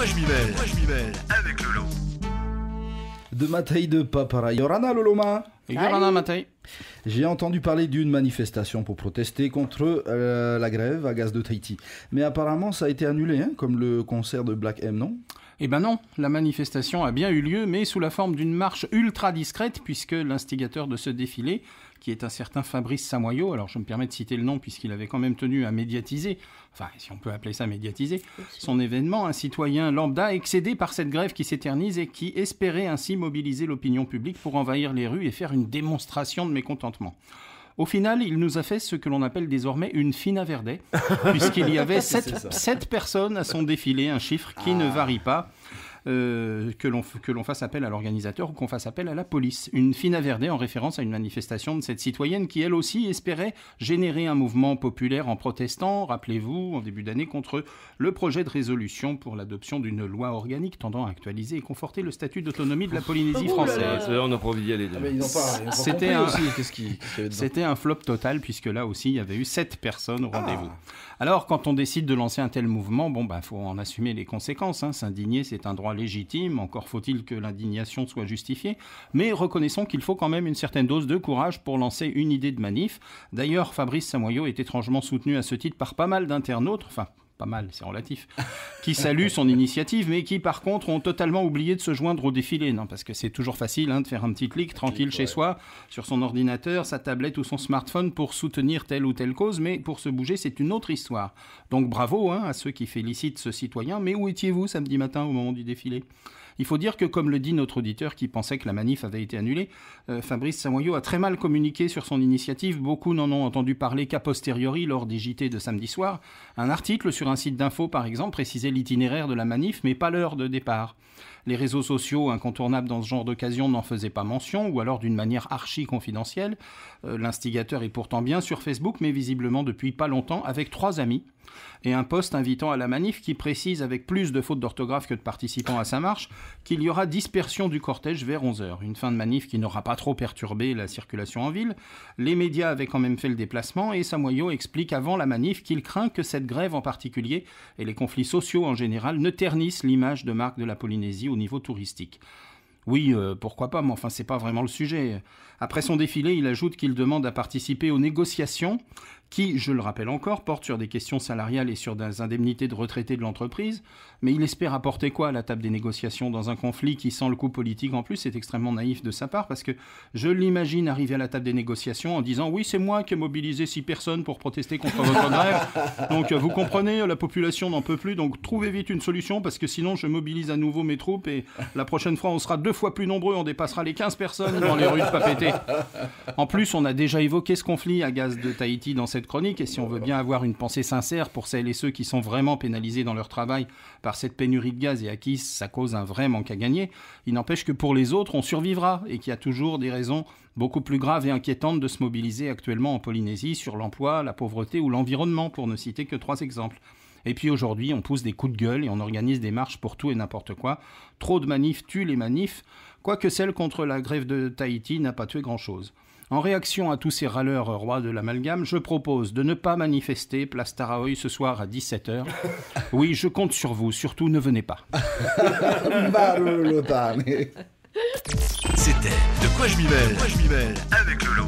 quoi je m'y mêle Quoi je m'y mêle avec Lolo. De Matei de Papara. Yorana Loloma. Yorana Matei. J'ai entendu parler d'une manifestation pour protester contre euh, la grève à gaz de Tahiti. Mais apparemment, ça a été annulé, hein, comme le concert de Black M, non? Eh ben non, la manifestation a bien eu lieu, mais sous la forme d'une marche ultra discrète, puisque l'instigateur de ce défilé, qui est un certain Fabrice Samoyo, alors je me permets de citer le nom puisqu'il avait quand même tenu à médiatiser, enfin si on peut appeler ça médiatiser, son événement, un citoyen lambda excédé par cette grève qui s'éternise et qui espérait ainsi mobiliser l'opinion publique pour envahir les rues et faire une démonstration de mécontentement. Au final, il nous a fait ce que l'on appelle désormais une fina verde, puisqu'il y avait sept, personnes à son défilé, un chiffre qui ne ah. varie pas. Euh, que l'on fasse appel à l'organisateur ou qu'on fasse appel à la police. Une fina verde en référence à une manifestation de cette citoyenne qui elle aussi espérait générer un mouvement populaire en protestant, rappelez-vous, en début d'année, contre le projet de résolution pour l'adoption d'une loi organique tendant à actualiser et conforter le statut d'autonomie de la Polynésie oh française. on aller. Ah, C'était un, C'était un flop total puisque là aussi il y avait eu sept personnes au rendez-vous. Ah. Alors quand on décide de lancer un tel mouvement, bon bah faut en assumer les conséquences. Hein. S'indigner c'est un droit légitime, encore faut-il que l'indignation soit justifiée, mais reconnaissons qu'il faut quand même une certaine dose de courage pour lancer une idée de manif. D'ailleurs, Fabrice Samoyo est étrangement soutenu à ce titre par pas mal d'internautes, enfin pas mal, c'est relatif, qui saluent son initiative, mais qui par contre ont totalement oublié de se joindre au défilé. Non, parce que c'est toujours facile hein, de faire un petit clic tranquille chez soi, sur son ordinateur, sa tablette ou son smartphone pour soutenir telle ou telle cause, mais pour se bouger, c'est une autre histoire. Donc bravo hein, à ceux qui félicitent ce citoyen, mais où étiez-vous samedi matin au moment du défilé? Il faut dire que, comme le dit notre auditeur qui pensait que la manif avait été annulée, euh, Fabrice Samoyo a très mal communiqué sur son initiative. Beaucoup n'en ont entendu parler qu'a posteriori lors des JT de samedi soir. Un article sur un site d'info, par exemple, précisait l'itinéraire de la manif, mais pas l'heure de départ. Les réseaux sociaux incontournables dans ce genre d'occasion n'en faisaient pas mention, ou alors d'une manière archi confidentielle. Euh, l'instigateur est pourtant bien sur Facebook, mais visiblement depuis pas longtemps, avec trois amis et un poste invitant à la manif qui précise avec plus de fautes d'orthographe que de participants à sa marche qu'il y aura dispersion du cortège vers 11h. Une fin de manif qui n'aura pas trop perturbé la circulation en ville. Les médias avaient quand même fait le déplacement et Samoyo explique avant la manif qu'il craint que cette grève en particulier et les conflits sociaux en général ne ternissent l'image de marque de la Polynésie au niveau touristique. Oui, euh, pourquoi pas, mais enfin, c'est pas vraiment le sujet. Après son défilé, il ajoute qu'il demande à participer aux négociations qui, je le rappelle encore, portent sur des questions salariales et sur des indemnités de retraités de l'entreprise, mais il espère apporter quoi à la table des négociations dans un conflit qui sent le coup politique en plus, c'est extrêmement naïf de sa part, parce que je l'imagine arriver à la table des négociations en disant oui, c'est moi qui ai mobilisé six personnes pour protester contre votre grève, donc vous comprenez, la population n'en peut plus, donc trouvez vite une solution, parce que sinon je mobilise à nouveau mes troupes, et la prochaine fois on sera deux fois plus nombreux, on dépassera les 15 personnes dans les rues de Papété. En plus, on a déjà évoqué ce conflit à gaz de Tahiti dans cette chronique, et si on veut bien avoir une pensée sincère pour celles et ceux qui sont vraiment pénalisés dans leur travail par cette pénurie de gaz et à qui ça cause un vrai manque à gagner, il n'empêche que pour les autres, on survivra, et qu'il y a toujours des raisons beaucoup plus graves et inquiétantes de se mobiliser actuellement en Polynésie sur l'emploi, la pauvreté ou l'environnement, pour ne citer que trois exemples. Et puis aujourd'hui, on pousse des coups de gueule et on organise des marches pour tout et n'importe quoi. Trop de manifs tuent les manifs, quoique celle contre la grève de Tahiti n'a pas tué grand-chose. En réaction à tous ces râleurs rois de l'amalgame, je propose de ne pas manifester place Taraoy ce soir à 17h. Oui, je compte sur vous, surtout ne venez pas. C'était De quoi je m'y mêle, avec Lolo.